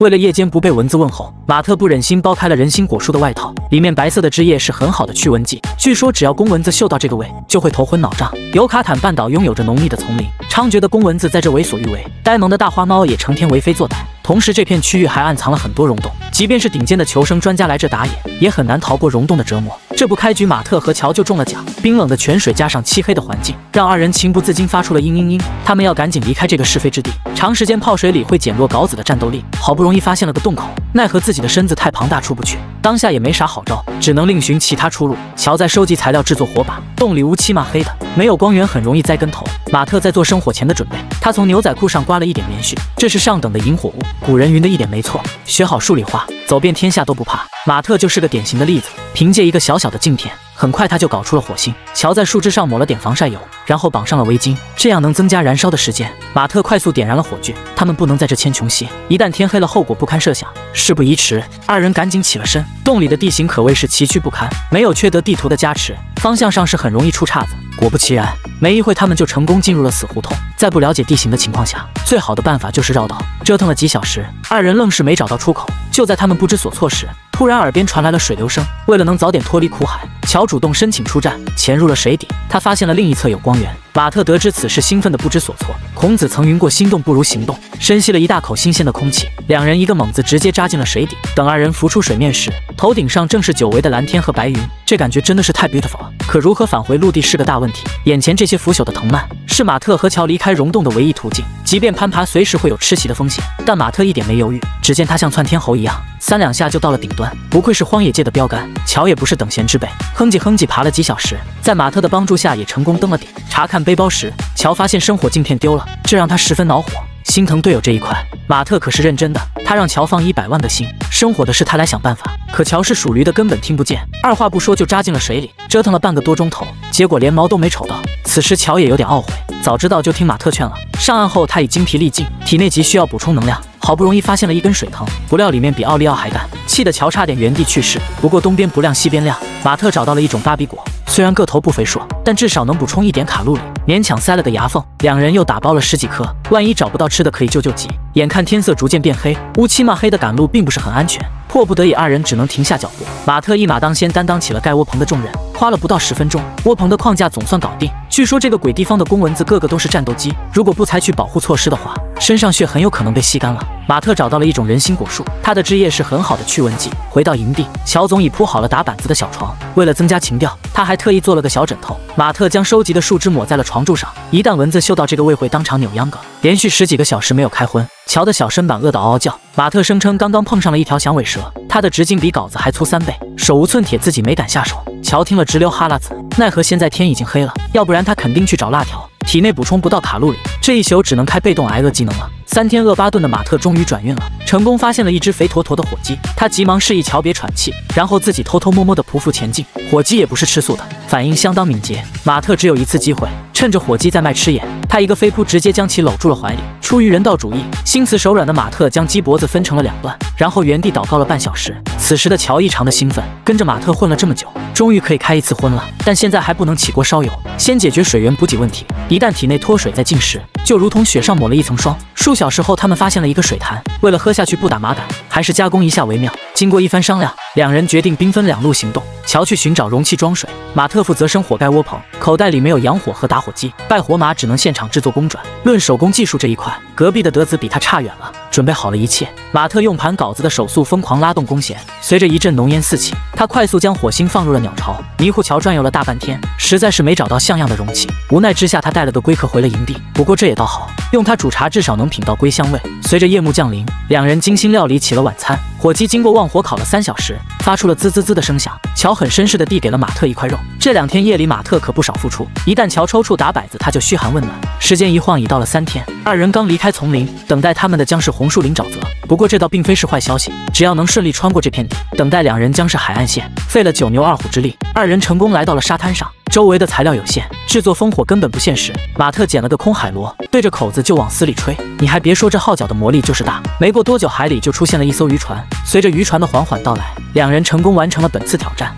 为了夜间不被蚊子问候，马特不忍心剥开了人心果树的外套，里面白色的汁液是很好的驱蚊剂。据说只要公蚊子嗅到这个味，就会头昏脑胀。尤卡坦半岛拥有着浓密的丛林，猖獗的公蚊子在这为所欲为，呆萌的大花猫也成天为非作歹。同时，这片区域还暗藏了很多溶洞，即便是顶尖的求生专家来这打野，也很难逃过溶洞的折磨。这不开局，马特和乔就中了奖。冰冷的泉水加上漆黑的环境，让二人情不自禁发出了嘤嘤嘤。他们要赶紧离开这个是非之地，长时间泡水里会减弱稿子的战斗力。好不容易发现了个洞口，奈何自己的身子太庞大，出不去。当下也没啥好招，只能另寻其他出路。乔在收集材料制作火把，洞里乌漆嘛黑的，没有光源，很容易栽跟头。马特在做生火前的准备，他从牛仔裤上刮了一点棉絮，这是上等的引火物。古人云的一点没错，学好数理化，走遍天下都不怕。马特就是个典型的例子，凭借一个小小的镜片。很快他就搞出了火星。乔在树枝上抹了点防晒油，然后绑上了围巾，这样能增加燃烧的时间。马特快速点燃了火炬，他们不能在这千穷隙，一旦天黑了，后果不堪设想。事不宜迟，二人赶紧起了身。洞里的地形可谓是崎岖不堪，没有缺德地图的加持，方向上是很容易出岔子。果不其然，没一会他们就成功进入了死胡同。在不了解地形的情况下，最好的办法就是绕道。折腾了几小时，二人愣是没找到出口。就在他们不知所措时，突然耳边传来了水流声。为了能早点脱离苦海，乔主动申请出战，潜入了水底。他发现了另一侧有光源。马特得知此事，兴奋的不知所措。孔子曾云过：“心动不如行动。”深吸了一大口新鲜的空气，两人一个猛子，直接扎进了水底。等二人浮出水面时，头顶上正是久违的蓝天和白云，这感觉真的是太 beautiful 了。可如何返回陆地是个大问题。眼前这些腐朽的藤蔓，是马特和乔离开溶洞的唯一途径。即便攀爬随时会有吃席的风险，但马特一点没犹豫。只见他像窜天猴一样，三两下就到了顶端。不愧是荒野界的标杆，乔也不是等闲之辈，哼唧哼唧爬了几小时，在马特的帮助下也成功登了顶。查看背包时，乔发现生火镜片丢了，这让他十分恼火。心疼队友这一块，马特可是认真的。他让乔放一百万个心，生火的事他来想办法。可乔是属驴的，根本听不见，二话不说就扎进了水里，折腾了半个多钟头，结果连毛都没瞅到。此时乔也有点懊悔，早知道就听马特劝了。上岸后他已精疲力尽，体内急需要补充能量。好不容易发现了一根水藤，不料里面比奥利奥还干，气得乔差点原地去世。不过东边不亮西边亮，马特找到了一种芭比果，虽然个头不肥硕，但至少能补充一点卡路里，勉强塞了个牙缝。两人又打包了十几颗，万一找不到吃的，可以救救急。眼看天色逐渐变黑，乌漆嘛黑的赶路并不是很安全，迫不得已，二人只能停下脚步。马特一马当先，担当起了盖窝棚的重任，花了不到十分钟，窝棚的框架总算搞定。据说这个鬼地方的公蚊子个个都是战斗机，如果不采取保护措施的话，身上血很有可能被吸干了。马特找到了一种人心果树，它的汁液是很好的驱蚊剂。回到营地，乔总已铺好了打板子的小床。为了增加情调，他还特意做了个小枕头。马特将收集的树枝抹在了床柱上，一旦蚊子嗅到这个味，会当场扭秧歌。连续十几个小时没有开荤，乔的小身板饿得嗷嗷叫。马特声称刚刚碰上了一条响尾蛇，它的直径比稿子还粗三倍，手无寸铁，自己没敢下手。乔听了直流哈喇子，奈何现在天已经黑了，要不然他肯定去找辣条。体内补充不到卡路里，这一宿只能开被动挨饿技能了。三天饿八顿的马特终于转运了，成功发现了一只肥坨坨的火鸡。他急忙示意乔别喘气，然后自己偷偷摸摸的匍匐前进。火鸡也不是吃素的，反应相当敏捷。马特只有一次机会，趁着火鸡在卖吃眼，他一个飞扑直接将其搂住了怀里。出于人道主义，心慈手软的马特将鸡脖子分成了两段，然后原地祷告了半小时。此时的乔异常的兴奋，跟着马特混了这么久，终于可以开一次荤了。但现在还不能起锅烧油，先解决水源补给问题。一旦体内脱水再进食，就如同雪上抹了一层霜。数小时后，他们发现了一个水潭，为了喝下去不打麻杆，还是加工一下为妙。经过一番商量，两人决定兵分两路行动。乔去寻找容器装水，马特负责生火盖窝棚。口袋里没有洋火和打火机，拜火马只能现场制作公转。论手工技术这一块，隔壁的德子比他差远了。准备好了一切，马特用盘稿子的手速疯狂拉动弓弦，随着一阵浓烟四起，他快速将火星放入了鸟巢。迷糊乔转悠了大半天，实在是没找到像样的容器。无奈之下，他带了个龟壳回了营地。不过这也倒好，用它煮茶至少能品到龟香味。随着夜幕降临，两人精心料理起了晚餐。火鸡经过旺火烤了三小时，发出了滋滋滋的声响。乔很绅士地递给了马特一块肉。这两天夜里，马特可不少付出。一旦乔抽搐打摆子，他就嘘寒问暖。时间一晃已到了三天，二人刚离开丛林，等待他们的将是红树林沼泽。不过这倒并非是坏消息，只要能顺利穿过这片地，等待两人将是海岸线。费了九牛二虎之力，二人成功来到了沙滩上。周围的材料有限，制作烽火根本不现实。马特捡了个空海螺，对着口子就往死里吹。你还别说，这号角的魔力就是大。没过多久，海里就出现了一艘渔船。随着渔船的缓缓到来，两人成功完成了本次挑战。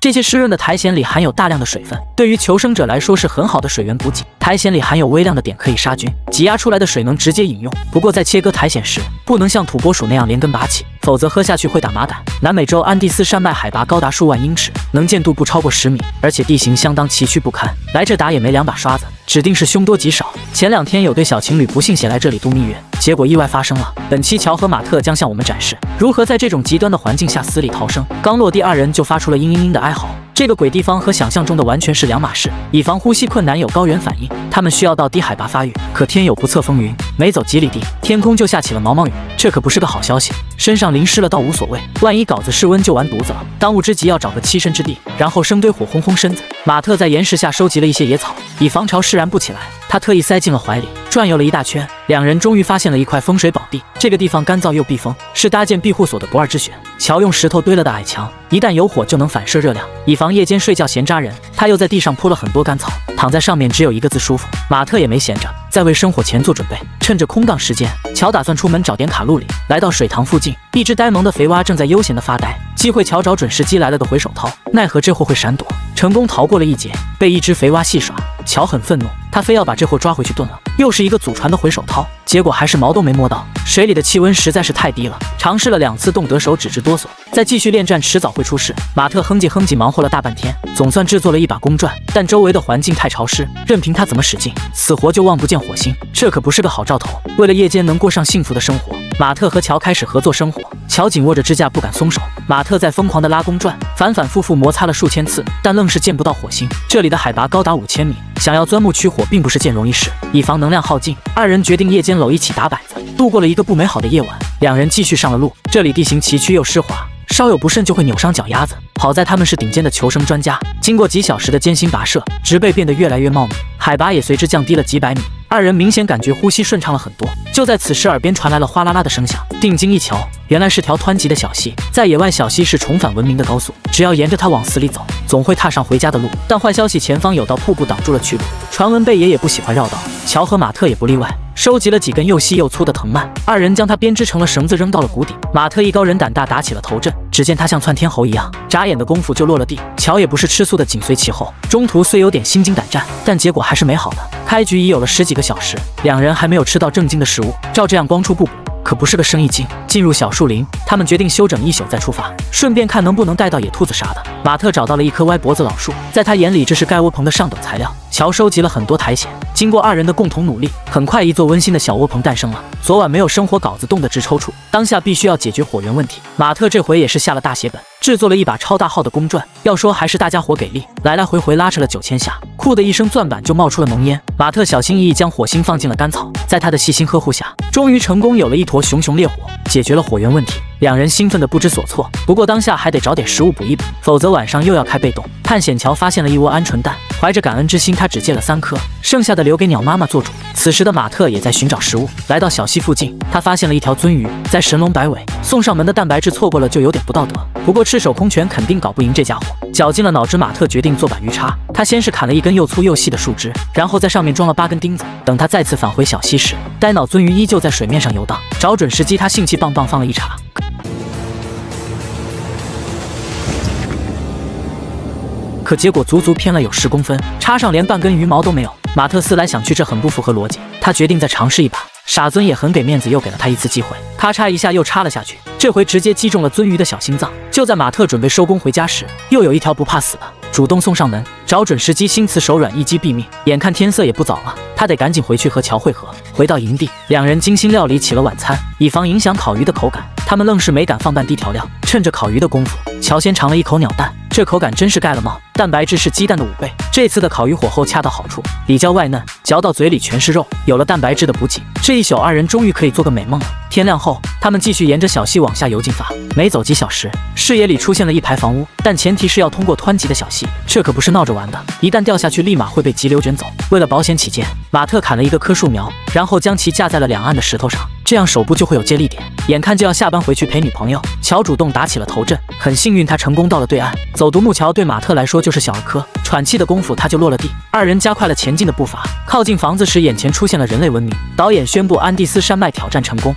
这些湿润的苔藓里含有大量的水分，对于求生者来说是很好的水源补给。苔藓里含有微量的碘可以杀菌，挤压出来的水能直接饮用。不过在切割苔藓时，不能像土拨鼠那样连根拔起，否则喝下去会打麻胆。南美洲安第斯山脉海拔高达数万英尺，能见度不超过十米，而且地形相当崎岖不堪。来这打也没两把刷子，指定是凶多吉少。前两天有对小情侣不幸险来这里度蜜月，结果意外发生了。本期乔和马特将向我们展示如何在这种极端的环境下死里逃生。刚落地，二人就发出了嘤嘤嘤的哀嚎。这个鬼地方和想象中的完全是两码事。以防呼吸困难有高原反应，他们需要到低海拔发育。可天有不测风云，没走几里地，天空就下起了毛毛雨。这可不是个好消息。身上淋湿了倒无所谓，万一稿子室温就完犊子了。当务之急要找个栖身之地，然后生堆火烘烘身子。马特在岩石下收集了一些野草，以防潮湿燃不起来。他特意塞进了怀里，转悠了一大圈，两人终于发现了一块风水宝地。这个地方干燥又避风，是搭建庇护所的不二之选。乔用石头堆了的矮墙，一旦有火就能反射热量，以防夜间睡觉嫌扎人。他又在地上铺了很多干草，躺在上面只有一个字舒服。马特也没闲着，在为生火前做准备。趁着空档时间，乔打算出门找点卡路里。来到水塘附近，一只呆萌的肥蛙正在悠闲的发呆。机会，乔找准时机来了个回手掏，奈何这货会闪躲，成功逃过了一劫，被一只肥蛙戏耍。乔很愤怒，他非要把这货抓回去炖了。又是一个祖传的回手掏，结果还是毛都没摸到。水里的气温实在是太低了，尝试了两次冻得手指直哆嗦。再继续恋战，迟早会出事。马特哼唧哼唧，忙活了大半天，总算制作了一把弓转，但周围的环境太潮湿，任凭他怎么使劲，死活就望不见火星。这可不是个好兆头。为了夜间能过上幸福的生活，马特和乔开始合作生火。乔紧握着支架不敢松手，马特在疯狂的拉弓转，反反复复摩擦了数千次，但愣是见不到火星。这里的海拔高达五千米。想要钻木取火并不是件容易事，以防能量耗尽，二人决定夜间搂一起打摆子，度过了一个不美好的夜晚。两人继续上了路，这里地形崎岖又湿滑，稍有不慎就会扭伤脚丫子。好在他们是顶尖的求生专家，经过几小时的艰辛跋涉，植被变得越来越茂密，海拔也随之降低了几百米。二人明显感觉呼吸顺畅了很多。就在此时，耳边传来了哗啦啦的声响，定睛一瞧，原来是条湍急的小溪。在野外，小溪是重返文明的高速，只要沿着它往死里走，总会踏上回家的路。但坏消息，前方有道瀑布挡住了去路。传闻贝爷也不喜欢绕道，乔和马特也不例外。收集了几根又细又粗的藤蔓，二人将它编织成了绳子，扔到了谷底。马特艺高人胆大，打起了头阵。只见他像窜天猴一样，眨眼的功夫就落了地。乔也不是吃素的，紧随其后。中途虽有点心惊胆战，但结果还是美好的。开局已有了十几个小时，两人还没有吃到正经的食物。照这样光出不补。可不是个生意经。进入小树林，他们决定休整一宿再出发，顺便看能不能带到野兔子啥的。马特找到了一棵歪脖子老树，在他眼里这是盖窝棚的上等材料。乔收集了很多苔藓，经过二人的共同努力，很快一座温馨的小窝棚诞生了。昨晚没有生火稿子，冻得直抽搐，当下必须要解决火源问题。马特这回也是下了大血本，制作了一把超大号的弓转。要说还是大家伙给力，来来回回拉扯了九千下，酷的一声钻板就冒出了浓烟。马特小心翼翼将火星放进了干草，在他的细心呵护下，终于成功有了一坨熊熊烈火，解决了火源问题。两人兴奋的不知所措，不过当下还得找点食物补一补，否则晚上又要开被动。探险乔发现了一窝鹌鹑蛋，怀着感恩之心，他只借了三颗，剩下的留给鸟妈妈做主。此时的马特也在寻找食物，来到小溪附近，他发现了一条鳟鱼，在神龙摆尾，送上门的蛋白质错过了就有点不道德。不过赤手空拳肯定搞不赢这家伙，绞尽了脑汁，马特决定做把鱼叉。他先是砍了一根又粗又细的树枝，然后在上面装了八根钉子。等他再次返回小溪时，呆脑鳟鱼依旧在水面上游荡。找准时机，他性气棒棒放了一叉。可结果足足偏了有十公分，插上连半根鱼毛都没有。马特思来想去，这很不符合逻辑。他决定再尝试一把。傻尊也很给面子，又给了他一次机会。咔嚓一下又插了下去，这回直接击中了鳟鱼的小心脏。就在马特准备收工回家时，又有一条不怕死的主动送上门。找准时机，心慈手软，一击毙命。眼看天色也不早了，他得赶紧回去和乔会合。回到营地，两人精心料理起了晚餐，以防影响烤鱼的口感。他们愣是没敢放半滴调料。趁着烤鱼的功夫，乔先尝了一口鸟蛋。这口感真是盖了帽，蛋白质是鸡蛋的五倍。这次的烤鱼火候恰到好处，里焦外嫩，嚼到嘴里全是肉。有了蛋白质的补给，这一宿二人终于可以做个美梦了。天亮后，他们继续沿着小溪往下游进发。没走几小时，视野里出现了一排房屋，但前提是要通过湍急的小溪，这可不是闹着玩的。一旦掉下去，立马会被急流卷走。为了保险起见，马特砍了一个棵树苗，然后将其架在了两岸的石头上，这样手部就会有接力点。眼看就要下班回去陪女朋友，乔主动打起了头阵。很幸运，他成功到了对岸。走独木桥对马特来说就是小儿科，喘气的功夫他就落了地。二人加快了前进的步伐，靠近房子时，眼前出现了人类文明。导演宣布安第斯山脉挑战成功。